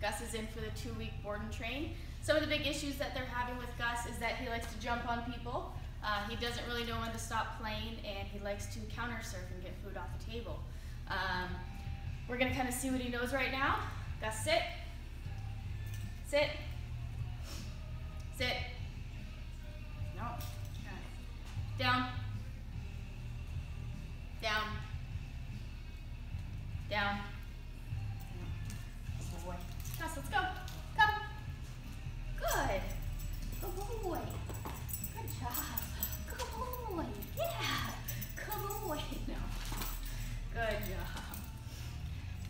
Gus is in for the two-week board and train. Some of the big issues that they're having with Gus is that he likes to jump on people. Uh, he doesn't really know when to stop playing, and he likes to counter surf and get food off the table. Um, we're gonna kind of see what he knows right now. Gus, sit. Sit. Sit. No. Down. Down. Down.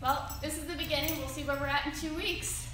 Well, this is the beginning. We'll see where we're at in two weeks.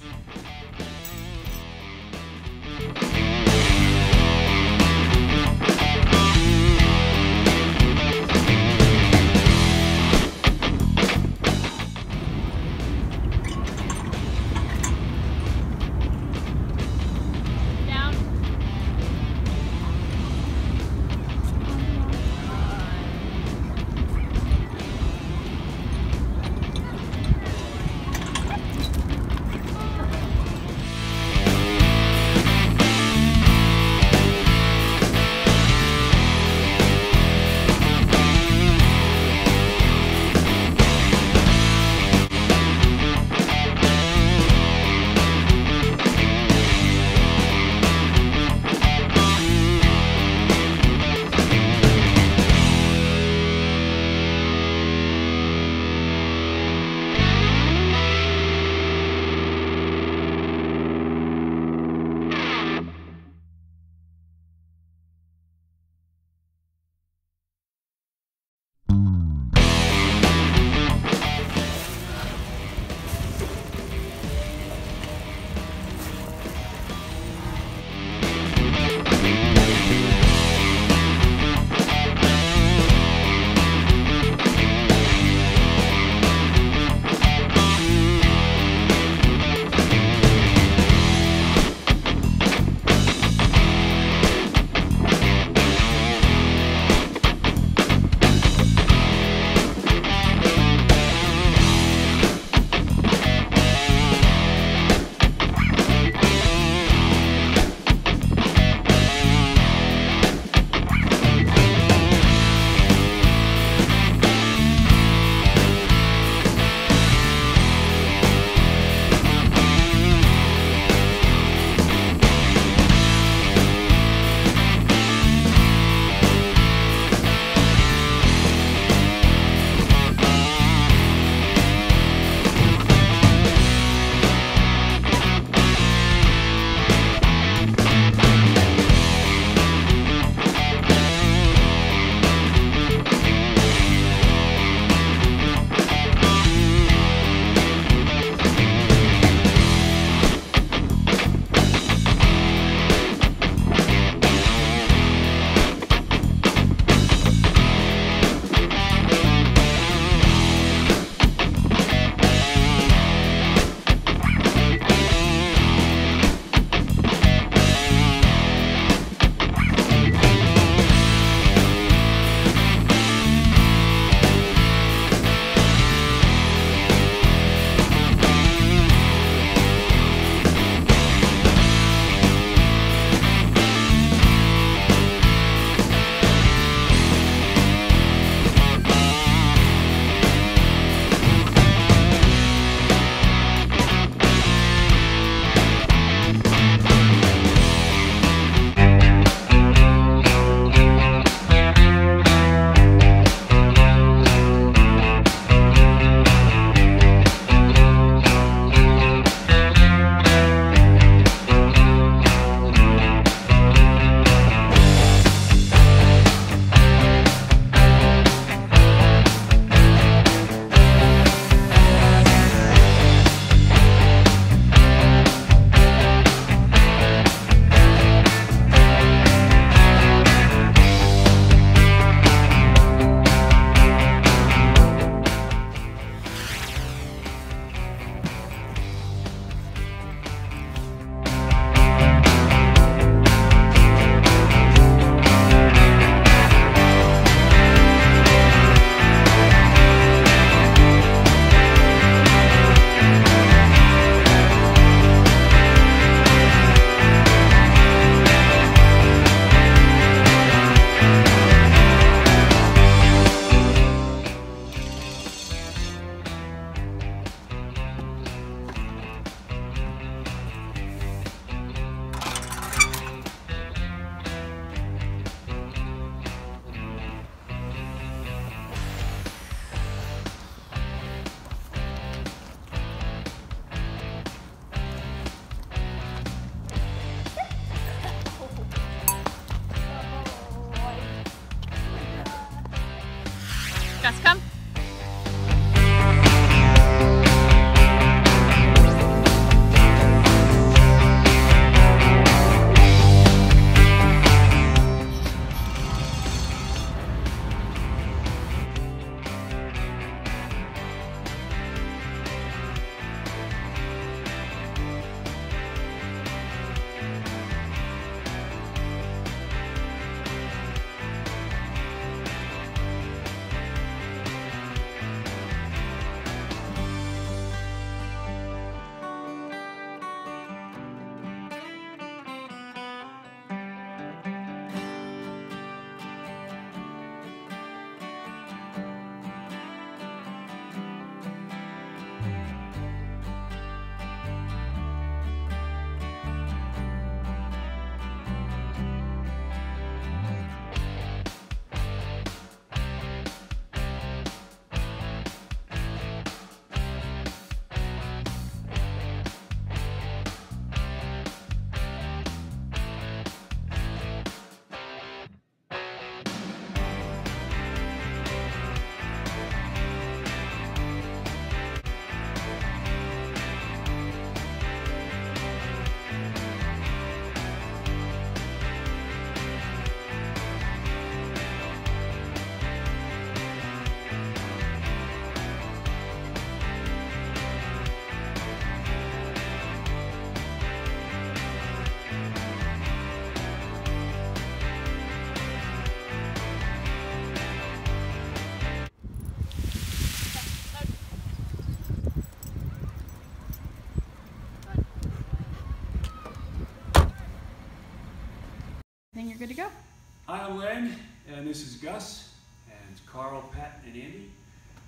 Then you're good to go. Hi, I'm Len, and this is Gus, and Carl, Pat, and Andy.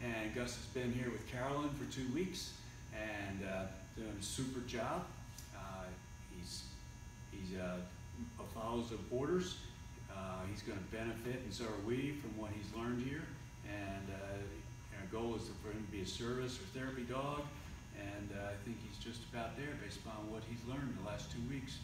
And Gus has been here with Carolyn for two weeks and uh, doing a super job. Uh, he's he's uh, follows the orders. Uh, he's going to benefit, and so are we, from what he's learned here. And uh, our goal is for him to be a service or therapy dog. And uh, I think he's just about there based upon what he's learned the last two weeks.